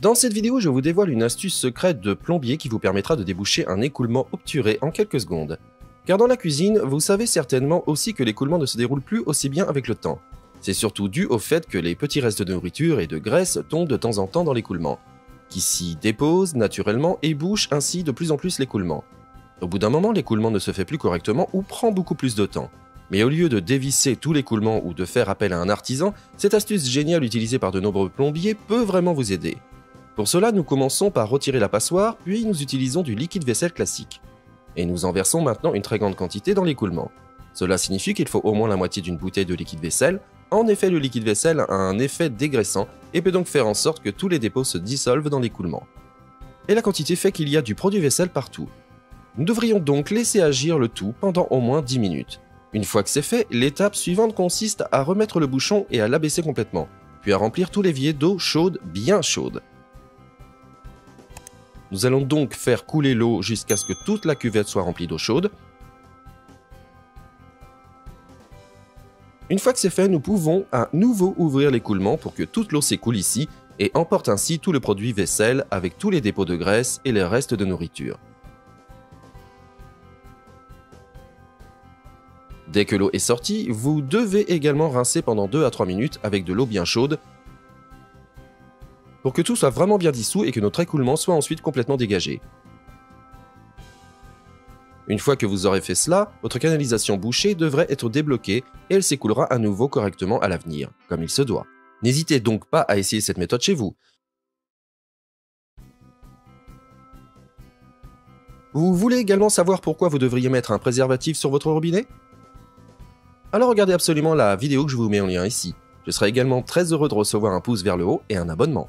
Dans cette vidéo, je vous dévoile une astuce secrète de plombier qui vous permettra de déboucher un écoulement obturé en quelques secondes. Car dans la cuisine, vous savez certainement aussi que l'écoulement ne se déroule plus aussi bien avec le temps. C'est surtout dû au fait que les petits restes de nourriture et de graisse tombent de temps en temps dans l'écoulement, qui s'y déposent naturellement et bouchent ainsi de plus en plus l'écoulement. Au bout d'un moment, l'écoulement ne se fait plus correctement ou prend beaucoup plus de temps. Mais au lieu de dévisser tout l'écoulement ou de faire appel à un artisan, cette astuce géniale utilisée par de nombreux plombiers peut vraiment vous aider. Pour cela, nous commençons par retirer la passoire, puis nous utilisons du liquide vaisselle classique. Et nous en versons maintenant une très grande quantité dans l'écoulement. Cela signifie qu'il faut au moins la moitié d'une bouteille de liquide vaisselle. En effet, le liquide vaisselle a un effet dégraissant et peut donc faire en sorte que tous les dépôts se dissolvent dans l'écoulement. Et la quantité fait qu'il y a du produit vaisselle partout. Nous devrions donc laisser agir le tout pendant au moins 10 minutes. Une fois que c'est fait, l'étape suivante consiste à remettre le bouchon et à l'abaisser complètement, puis à remplir tout l'évier d'eau chaude bien chaude. Nous allons donc faire couler l'eau jusqu'à ce que toute la cuvette soit remplie d'eau chaude. Une fois que c'est fait, nous pouvons à nouveau ouvrir l'écoulement pour que toute l'eau s'écoule ici et emporte ainsi tout le produit vaisselle avec tous les dépôts de graisse et les restes de nourriture. Dès que l'eau est sortie, vous devez également rincer pendant 2 à 3 minutes avec de l'eau bien chaude pour que tout soit vraiment bien dissous et que notre écoulement soit ensuite complètement dégagé. Une fois que vous aurez fait cela, votre canalisation bouchée devrait être débloquée et elle s'écoulera à nouveau correctement à l'avenir, comme il se doit. N'hésitez donc pas à essayer cette méthode chez vous. Vous voulez également savoir pourquoi vous devriez mettre un préservatif sur votre robinet? Alors regardez absolument la vidéo que je vous mets en lien ici. Je serai également très heureux de recevoir un pouce vers le haut et un abonnement.